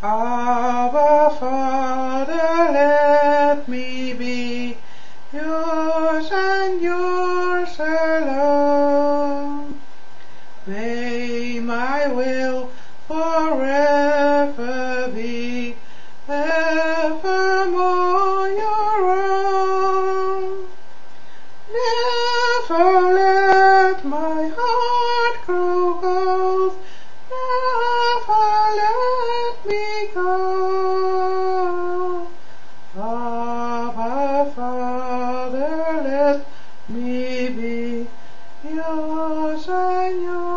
Abba, Father, let me be yours and yours alone. May my will forever be evermore me go. Abba, Father, let me be yours and.